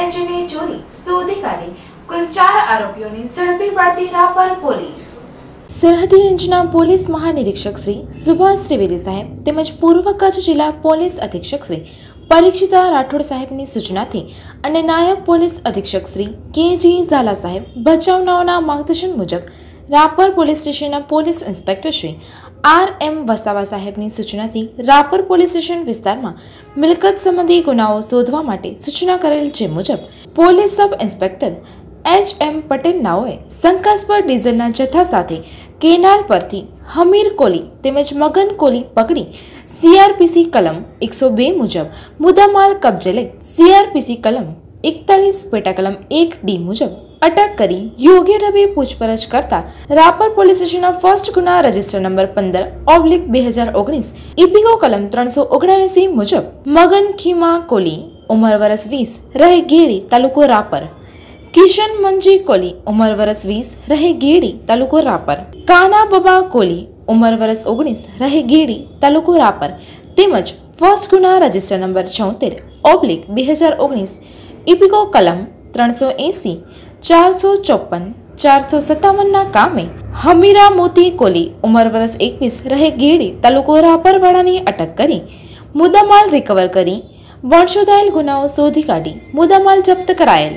એન્જિનની ચોરી શોધી કાઢી. કુલ ચાર આરોપીઓની ઝડપી પાડતી રાપર પોલીસ. સરહદી રેન્જના પોલીસ મહાનિરીક્ષક શ્રી સુભાષ ત્રિવેદી સાહેબ તેમજ પૂર્વ કચ્છ જિલ્લા પોલીસ અધિક્ષક શ્રી પરીક્ષિતા રાઠોડ સાહેબની સૂચનાથી અને નાયબ પોલીસ અધિક્ષક શ્રી કે જી ઝાલા સાહેબ બચાવનાઓના માર્ગદર્શન મુજબ રાપર પોલીસ સ્ટેશનના police inspector Shri R M Vasava સાહેબની સૂચનાથી રાપર પોલીસ સ્ટેશન વિસ્તારમાં મિલકત સંબંધી ગુનાઓ શોધવા માટે સૂચના કરેલ જે મુજબ police sub inspector H M Patel નાઓએ શંકાસ્પદ ડીઝલના જથ્થા સાથે કેનાલ પરથી હમીર કોલી તેમજ મગન કોલી પકડી સીઆરપીસી કલમ એકસો બે મુજબ મુદ્દામાલ કબજે લઈ સીઆરપીસી કલમ એકતાલીસ પેટા કલમ એક ડી મુજબ અટક કરી યોગ્ય ઢબે પૂછપરછ કરતા રાપર પોલીસ સ્ટેશનના ફર્સ્ટ ગુના રજિસ્ટર નંબર પંદર ઓબ્લિક બે હજાર ઓગણીસ ઇપિકો કલમ ત્રણસો ઓગણએંસી મુજબ મગન ખીમા કોલી, ઉંમર વરસ વીસ, રહે ગેડી, તાલુકો રાપર. કિશન મંજી કોલી, ઉંમર વરસ વીસ, રહે ગેડી, તાલુકો રાપર. કાના બબા કોલી, ઉંમર વરસ ઓગણીસ, રહે ગેડી, તાલુકો રાપર. તેમજ ફર્સ્ટ ગુના રજિસ્ટર નંબર છોતેર, ઓબ્લિક બે હજાર ઓગણીસ ઇપિકો કલમ ત્રણસો એંસી ચારસો ચોપન, ચારસો સત્તાવનના કામે હમીરા મોતી કોલી ઉંમર વરસ એકવીસ રહે ગેડી તાલુકો રાપરવાડાની અટક કરી મુદ્દામાલ રિકવર કરી વણશોધાયેલ ગુનાઓ શોધી કાઢી મુદ્દામાલ જપ્ત કરાયેલ.